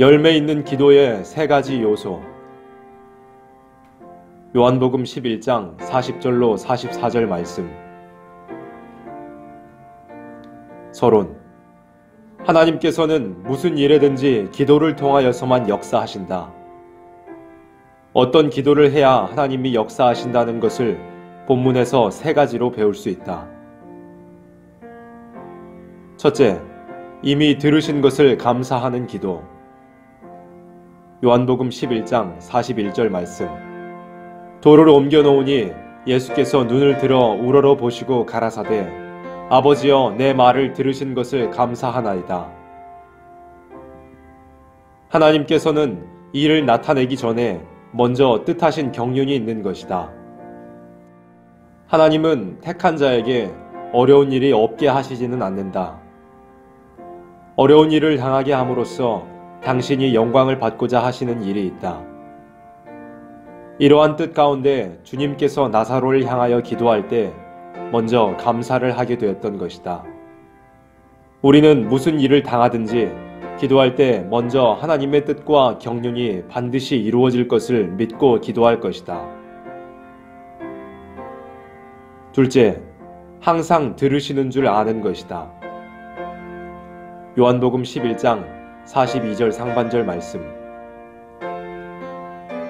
열매 있는 기도의 세 가지 요소. 요한복음 11장 40절로 44절 말씀. 서론. 하나님께서는 무슨 일에든지 기도를 통하여서만 역사하신다. 어떤 기도를 해야 하나님이 역사하신다는 것을 본문에서 세 가지로 배울 수 있다. 첫째, 이미 들으신 것을 감사하는 기도. 요한복음 11장 41절 말씀. 도로를 옮겨 놓으니 예수께서 눈을 들어 우러러 보시고 가라사대 아버지여 내 말을 들으신 것을 감사하나이다. 하나님께서는 이를 나타내기 전에 먼저 뜻하신 경륜이 있는 것이다. 하나님은 택한 자에게 어려운 일이 없게 하시지는 않는다. 어려운 일을 당하게 함으로써 당신이 영광을 받고자 하시는 일이 있다. 이러한 뜻 가운데 주님께서 나사로를 향하여 기도할 때 먼저 감사를 하게 되었던 것이다. 우리는 무슨 일을 당하든지 기도할 때 먼저 하나님의 뜻과 경륜이 반드시 이루어질 것을 믿고 기도할 것이다. 둘째, 항상 들으시는 줄 아는 것이다. 요한복음 11장 42절 상반절 말씀.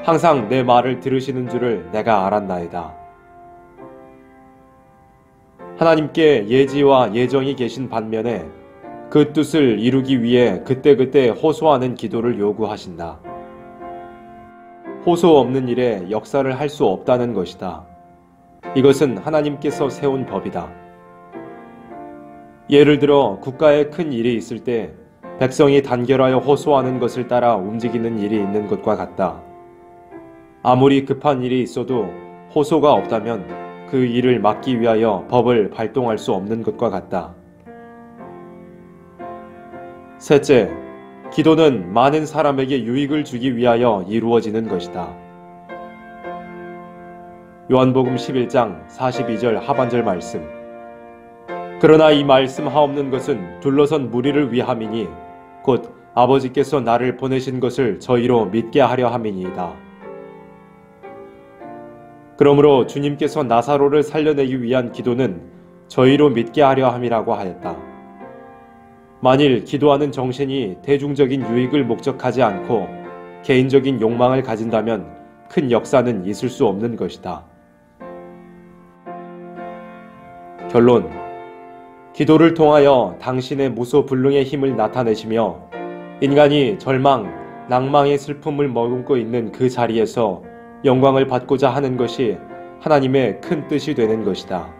항상 내 말을 들으시는 줄을 내가 알았나이다. 하나님께 예지와 예정이 계신 반면에 그 뜻을 이루기 위해 그때그때 호소하는 기도를 요구하신다. 호소 없는 일에 역사를 할 수 없다는 것이다. 이것은 하나님께서 세운 법이다. 예를 들어 국가에 큰 일이 있을 때 백성이 단결하여 호소하는 것을 따라 움직이는 일이 있는 것과 같다. 아무리 급한 일이 있어도 호소가 없다면 그 일을 막기 위하여 법을 발동할 수 없는 것과 같다. 셋째, 기도는 많은 사람에게 유익을 주기 위하여 이루어지는 것이다. 요한복음 11장 42절 하반절 말씀. 그러나 이 말씀 하옵는 것은 둘러선 무리를 위함이니 곧 아버지께서 나를 보내신 것을 저희로 믿게 하려 함이니이다. 그러므로 주님께서 나사로를 살려내기 위한 기도는 저희로 믿게 하려 함이라고 하였다. 만일 기도하는 정신이 대중적인 유익을 목적하지 않고 개인적인 욕망을 가진다면 큰 역사는 있을 수 없는 것이다. 결론 기도를 통하여 당신의 무소불능의 힘을 나타내시며 인간이 절망, 낭망의 슬픔을 머금고 있는 그 자리에서 영광을 받고자 하는 것이 하나님의 큰 뜻이 되는 것이다.